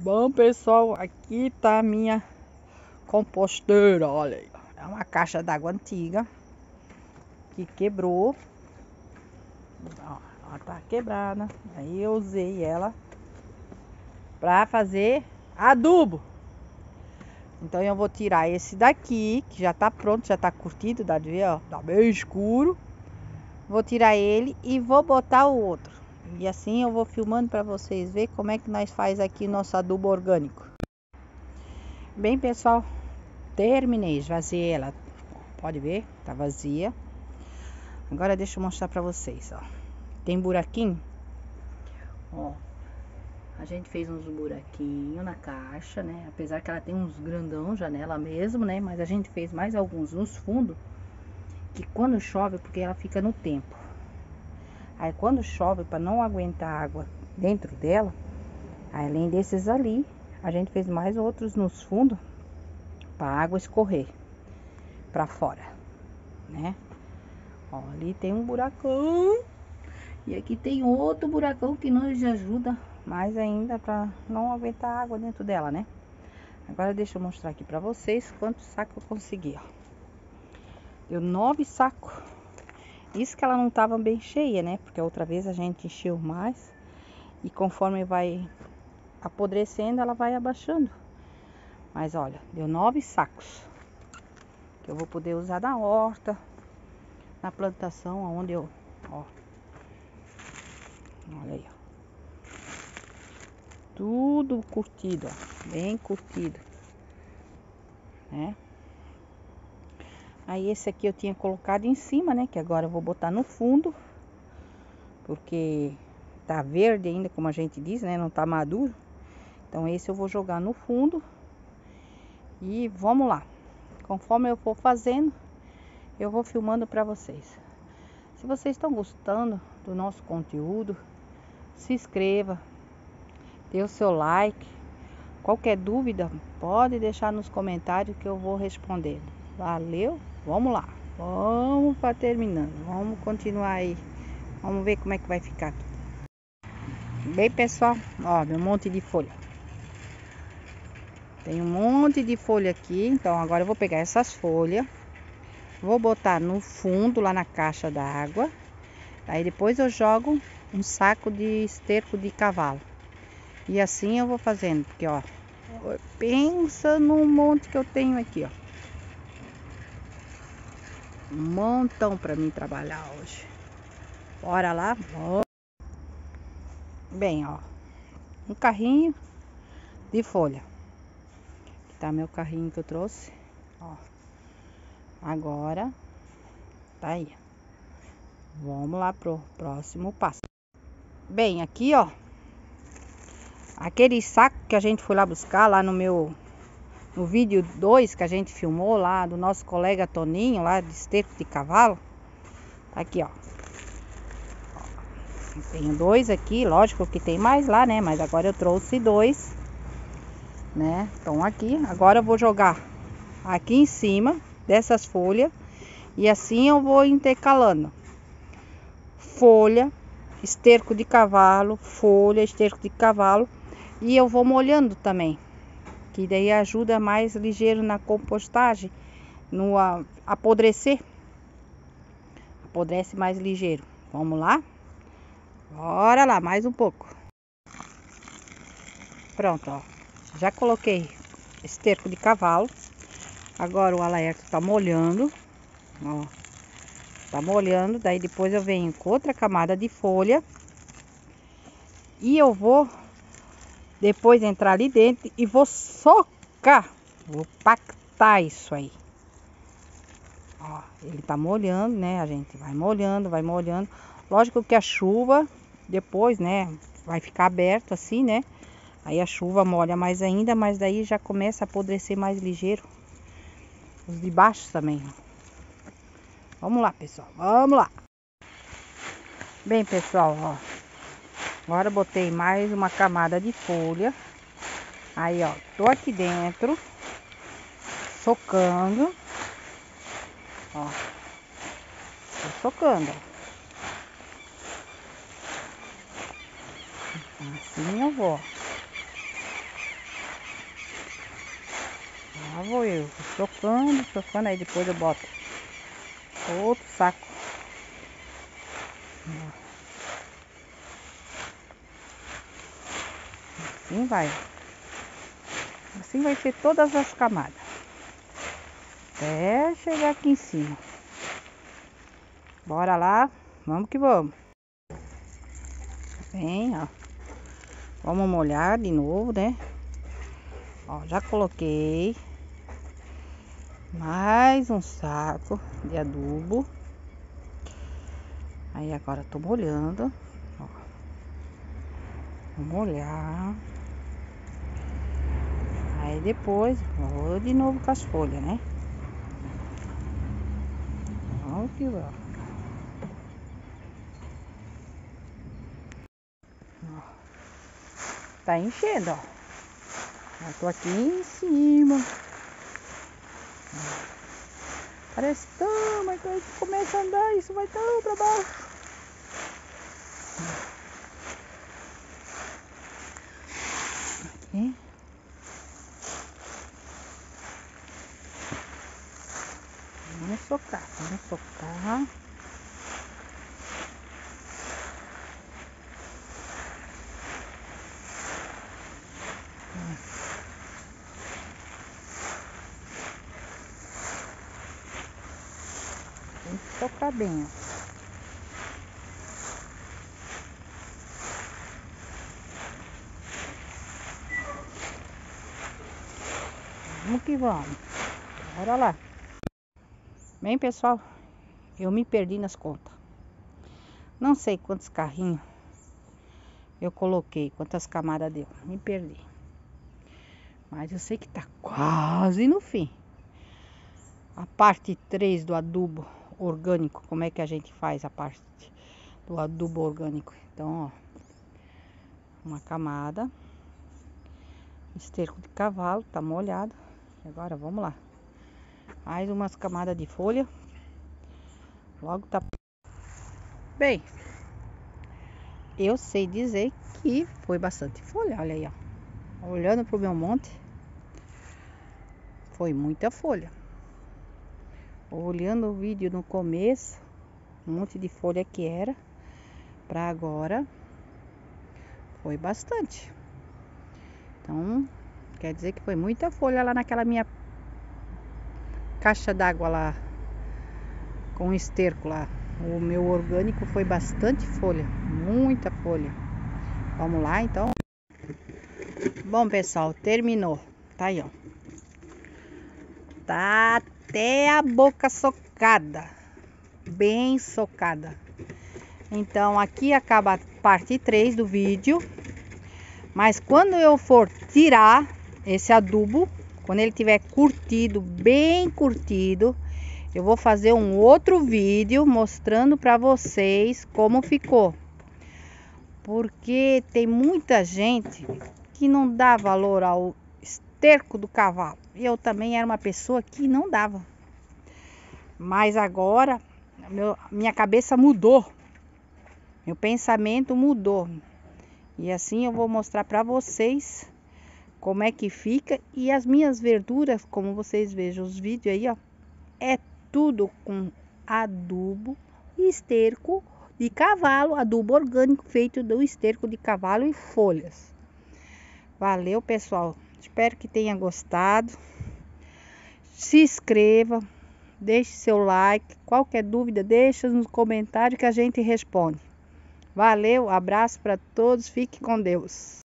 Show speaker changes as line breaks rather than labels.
Bom pessoal, aqui tá a minha composteira, olha aí. É uma caixa d'água antiga que quebrou. Ó, ela tá quebrada. Aí eu usei ela pra fazer adubo. Então eu vou tirar esse daqui, que já tá pronto, já tá curtido, dá de ver, ó, tá bem escuro. Vou tirar ele e vou botar o outro. E assim eu vou filmando para vocês ver como é que nós faz aqui nosso adubo orgânico. Bem, pessoal, terminei, esvaziei ela. Pode ver, tá vazia. Agora deixa eu mostrar para vocês, ó. Tem buraquinho? Ó. A gente fez uns buraquinhos na caixa, né? Apesar que ela tem uns grandão janela mesmo, né? Mas a gente fez mais alguns nos fundos. Que quando chove, porque ela fica no tempo. Aí quando chove, para não aguentar água dentro dela, além desses ali, a gente fez mais outros nos fundos para a água escorrer para fora, né? Ó, ali tem um buracão e aqui tem outro buracão que nos ajuda mais ainda para não aguentar água dentro dela, né? Agora deixa eu mostrar aqui para vocês quantos sacos eu consegui, ó. Deu nove sacos isso que ela não estava bem cheia, né? Porque outra vez a gente encheu mais. E conforme vai apodrecendo, ela vai abaixando. Mas olha, deu nove sacos. Que eu vou poder usar na horta. Na plantação, onde eu... Ó. Olha aí, ó. Tudo curtido, ó. Bem curtido. Né? Aí esse aqui eu tinha colocado em cima, né? Que agora eu vou botar no fundo. Porque tá verde ainda, como a gente diz, né? Não tá maduro. Então esse eu vou jogar no fundo. E vamos lá. Conforme eu for fazendo, eu vou filmando para vocês. Se vocês estão gostando do nosso conteúdo, se inscreva, dê o seu like. Qualquer dúvida, pode deixar nos comentários que eu vou responder. Valeu! Vamos lá. Vamos para terminando. Vamos continuar aí. Vamos ver como é que vai ficar aqui. Bem, pessoal, ó, meu monte de folha. Tem um monte de folha aqui, então agora eu vou pegar essas folhas, vou botar no fundo lá na caixa d'água. Aí depois eu jogo um saco de esterco de cavalo. E assim eu vou fazendo, porque ó, pensa no monte que eu tenho aqui, ó um montão para mim trabalhar hoje. Bora lá? Bora. Bem, ó. Um carrinho de folha. Aqui tá meu carrinho que eu trouxe. Ó. Agora tá aí. Vamos lá pro próximo passo. Bem, aqui, ó. Aquele saco que a gente foi lá buscar lá no meu no vídeo 2 que a gente filmou lá do nosso colega Toninho, lá de esterco de cavalo. Tá aqui, ó. Tenho dois aqui, lógico que tem mais lá, né? Mas agora eu trouxe dois, né? Estão aqui. Agora eu vou jogar aqui em cima dessas folhas. E assim eu vou intercalando. Folha, esterco de cavalo, folha, esterco de cavalo. E eu vou molhando também que daí ajuda mais ligeiro na compostagem, no apodrecer. Apodrece mais ligeiro. Vamos lá? Bora lá, mais um pouco. Pronto, ó. Já coloquei esterco de cavalo. Agora o alerta tá molhando, ó. Tá molhando, daí depois eu venho com outra camada de folha. E eu vou depois entrar ali dentro e vou socar. Vou pactar isso aí. Ó, ele tá molhando, né? A gente vai molhando, vai molhando. Lógico que a chuva depois, né? Vai ficar aberto assim, né? Aí a chuva molha mais ainda, mas daí já começa a apodrecer mais ligeiro. Os de baixo também, Vamos lá, pessoal. Vamos lá. Bem, pessoal, ó. Agora botei mais uma camada de folha. Aí, ó, tô aqui dentro, socando. Ó, tô socando, Assim eu vou. vou eu socando, socando, aí depois eu boto outro saco. Assim vai. Assim vai ser todas as camadas. Até chegar aqui em cima. Bora lá. Vamos que vamos. Bem, ó. Vamos molhar de novo, né? Ó, já coloquei mais um saco de adubo. Aí agora tô molhando. Ó. Vou molhar. Aí depois vou de novo com as folhas, né? Que vamos. Tá enchendo, ó. Eu tô aqui em cima. Parece tão, mas quando começa a andar, isso vai tão pra baixo. Socar, vamos socar. Tem que tocar bem, ó. Vamos que vamos. Bora lá. Bem, pessoal, eu me perdi nas contas. Não sei quantos carrinhos eu coloquei, quantas camadas deu. Me perdi. Mas eu sei que tá quase no fim. A parte 3 do adubo orgânico, como é que a gente faz a parte do adubo orgânico? Então, ó, uma camada, esterco de cavalo, tá molhado. Agora vamos lá. Mais umas camadas de folha. Logo tá. Bem, eu sei dizer que foi bastante folha. Olha aí, ó. Olhando pro meu monte, foi muita folha. Olhando o vídeo no começo, um monte de folha que era, para agora foi bastante. Então, quer dizer que foi muita folha lá naquela minha caixa d'água lá com esterco lá. O meu orgânico foi bastante folha, muita folha. Vamos lá então. Bom, pessoal, terminou. Tá aí, ó. Tá até a boca socada. Bem socada. Então, aqui acaba a parte 3 do vídeo. Mas quando eu for tirar esse adubo, quando ele tiver curtido, bem curtido, eu vou fazer um outro vídeo mostrando para vocês como ficou. Porque tem muita gente que não dá valor ao esterco do cavalo. Eu também era uma pessoa que não dava. Mas agora meu, minha cabeça mudou. Meu pensamento mudou. E assim eu vou mostrar para vocês como é que fica e as minhas verduras, como vocês vejam os vídeos aí, ó, é tudo com adubo esterco de cavalo, adubo orgânico feito do esterco de cavalo e folhas. Valeu, pessoal. Espero que tenha gostado. Se inscreva, deixe seu like. Qualquer dúvida, deixa nos comentários que a gente responde. Valeu, abraço para todos. Fique com Deus.